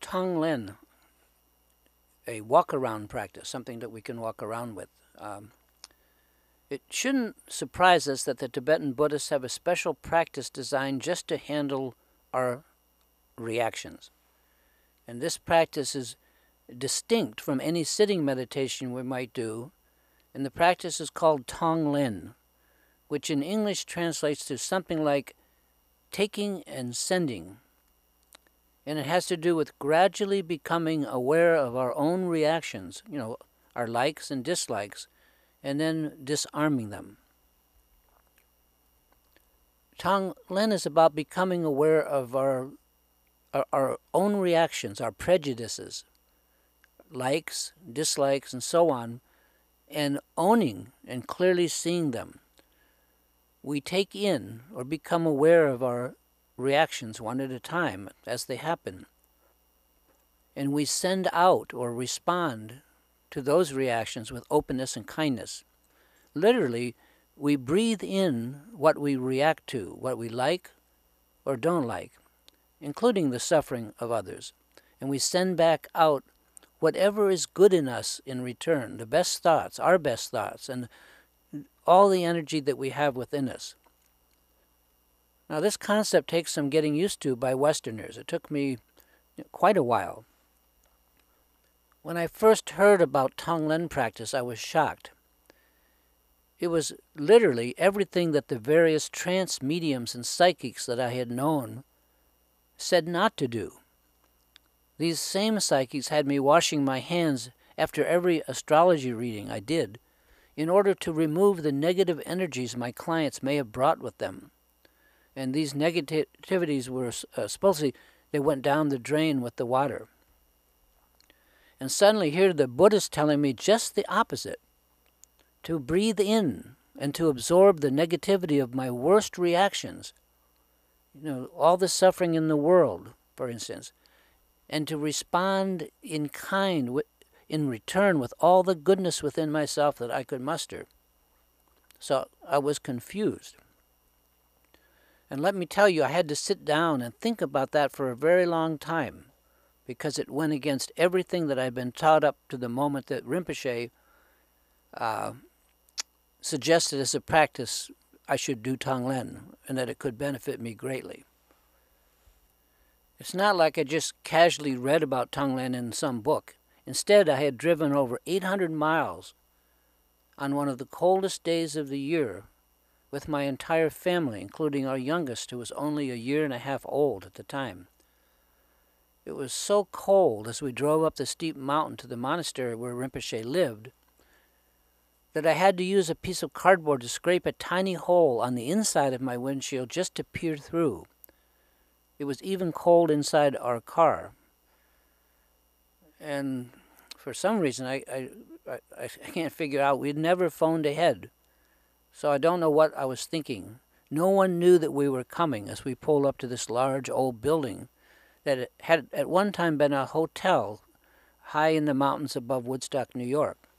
Tonglen, a walk around practice, something that we can walk around with. Um, it shouldn't surprise us that the Tibetan Buddhists have a special practice designed just to handle our reactions. And this practice is distinct from any sitting meditation we might do, and the practice is called Tonglen, which in English translates to something like taking and sending and it has to do with gradually becoming aware of our own reactions, you know, our likes and dislikes, and then disarming them. Tong Len is about becoming aware of our, our, our own reactions, our prejudices, likes, dislikes, and so on, and owning and clearly seeing them. We take in or become aware of our reactions one at a time as they happen. And we send out or respond to those reactions with openness and kindness. Literally, we breathe in what we react to, what we like or don't like, including the suffering of others. And we send back out whatever is good in us in return, the best thoughts, our best thoughts, and all the energy that we have within us. Now, this concept takes some getting used to by Westerners. It took me quite a while. When I first heard about Tonglen practice, I was shocked. It was literally everything that the various trance mediums and psychics that I had known said not to do. These same psychics had me washing my hands after every astrology reading I did in order to remove the negative energies my clients may have brought with them and these negativities were uh, supposedly they went down the drain with the water. And suddenly here the Buddha's telling me just the opposite. To breathe in and to absorb the negativity of my worst reactions. You know, all the suffering in the world, for instance, and to respond in kind, in return, with all the goodness within myself that I could muster. So I was confused. And let me tell you, I had to sit down and think about that for a very long time because it went against everything that I'd been taught up to the moment that Rinpoche uh, suggested as a practice I should do Tonglen and that it could benefit me greatly. It's not like I just casually read about Tonglen in some book. Instead, I had driven over 800 miles on one of the coldest days of the year with my entire family, including our youngest, who was only a year and a half old at the time. It was so cold as we drove up the steep mountain to the monastery where Rinpoche lived that I had to use a piece of cardboard to scrape a tiny hole on the inside of my windshield just to peer through. It was even cold inside our car. And for some reason, I, I, I, I can't figure out, we'd never phoned ahead. So I don't know what I was thinking. No one knew that we were coming as we pulled up to this large old building that had at one time been a hotel high in the mountains above Woodstock, New York.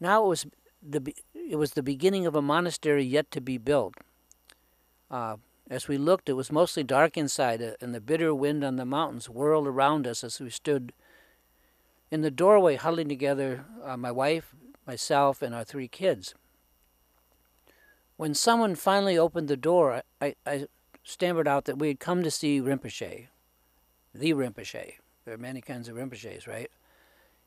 Now it was the it was the beginning of a monastery yet to be built. Uh, as we looked, it was mostly dark inside, uh, and the bitter wind on the mountains whirled around us as we stood in the doorway, huddling together, uh, my wife, myself, and our three kids. When someone finally opened the door, I, I stammered out that we had come to see Rinpoche, the Rinpoche. There are many kinds of Rinpoches, right?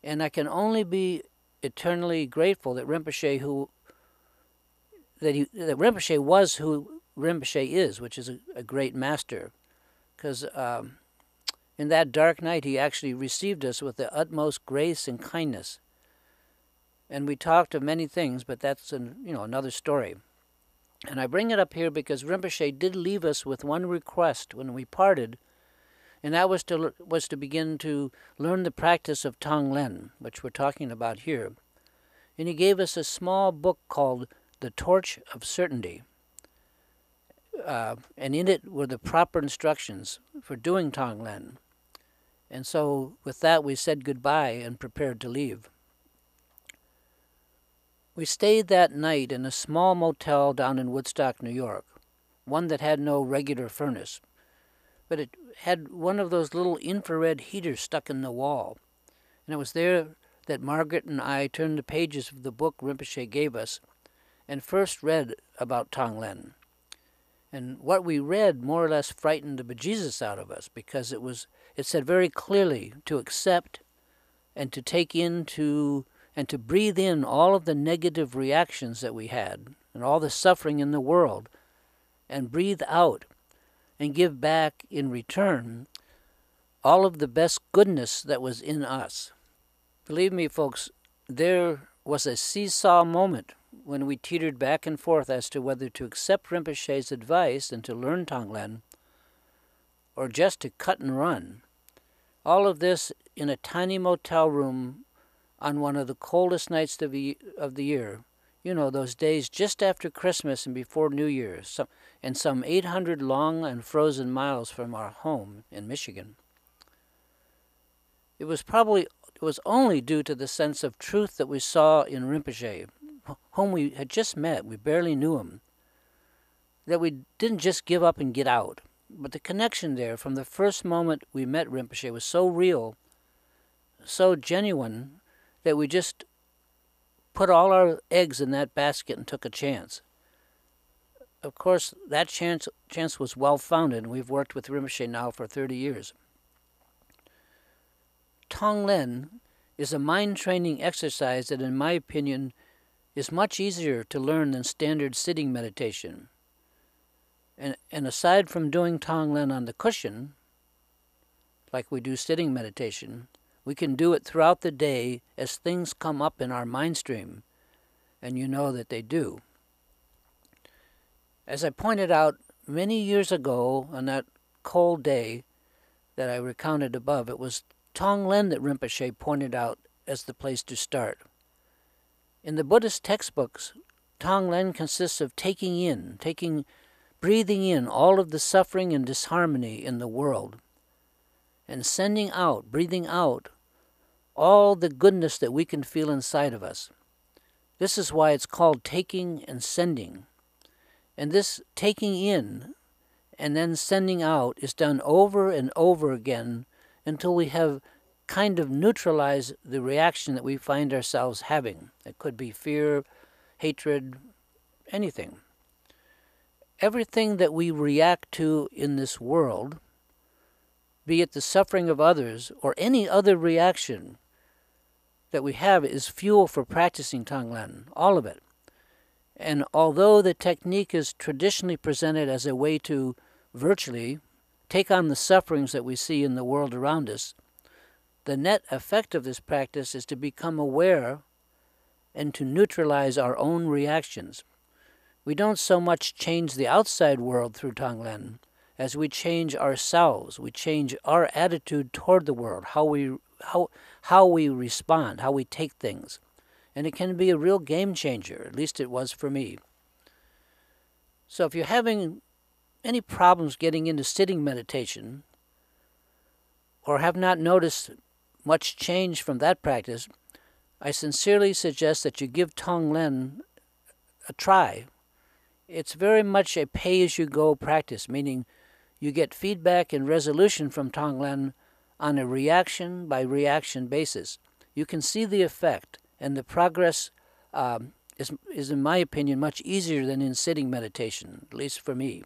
And I can only be eternally grateful that Rinpoche, who that he that Rinpoche was who Rinpoche is, which is a, a great master, because um, in that dark night he actually received us with the utmost grace and kindness. And we talked of many things, but that's an, you know another story. And I bring it up here because Rinpoche did leave us with one request when we parted, and that was to was to begin to learn the practice of Tonglen, which we're talking about here. And he gave us a small book called The Torch of Certainty. uh, and in it were the proper instructions for doing Tonglen. And so, with that, we said goodbye and prepared to leave. We stayed that night in a small motel down in Woodstock, New York, one that had no regular furnace, but it had one of those little infrared heaters stuck in the wall. And it was there that Margaret and I turned the pages of the book Rinpoche gave us and first read about Tonglen. And what we read more or less frightened the bejesus out of us because it was it said very clearly to accept and to take into and to breathe in all of the negative reactions that we had and all the suffering in the world and breathe out and give back in return all of the best goodness that was in us. Believe me, folks, there was a seesaw moment when we teetered back and forth as to whether to accept Rinpoche's advice and to learn Tonglen or just to cut and run. All of this in a tiny motel room on one of the coldest nights of the, of the year. You know, those days just after Christmas and before New Year's, some, and some 800 long and frozen miles from our home in Michigan. It was probably it was only due to the sense of truth that we saw in Rinpoche, whom we had just met. We barely knew him. That we didn't just give up and get out, but the connection there from the first moment we met Rinpoche was so real, so genuine, that we just put all our eggs in that basket and took a chance. Of course, that chance, chance was well founded, and we've worked with Rinpoche now for 30 years. Tonglen is a mind training exercise that, in my opinion, is much easier to learn than standard sitting meditation. And, and aside from doing Tonglen on the cushion, like we do sitting meditation, we can do it throughout the day as things come up in our mind stream, and you know that they do. As I pointed out many years ago on that cold day that I recounted above, it was Tonglen that Rinpoche pointed out as the place to start. In the Buddhist textbooks, Tonglen consists of taking in, taking, breathing in all of the suffering and disharmony in the world, and sending out, breathing out, all the goodness that we can feel inside of us. This is why it's called taking and sending. And this taking in and then sending out is done over and over again until we have kind of neutralized the reaction that we find ourselves having. It could be fear, hatred, anything. Everything that we react to in this world, be it the suffering of others or any other reaction that we have, is fuel for practicing Tonglen, all of it. And although the technique is traditionally presented as a way to virtually take on the sufferings that we see in the world around us, the net effect of this practice is to become aware and to neutralize our own reactions. We don't so much change the outside world through Tonglen as we change ourselves. We change our attitude toward the world, how we, how, how we respond, how we take things and it can be a real game changer. At least it was for me. So if you're having any problems getting into sitting meditation, or have not noticed much change from that practice, I sincerely suggest that you give Tonglen a try. It's very much a pay as you go practice, meaning you get feedback and resolution from Tonglen on a reaction by reaction basis. You can see the effect and the progress um, is, is, in my opinion, much easier than in sitting meditation, at least for me.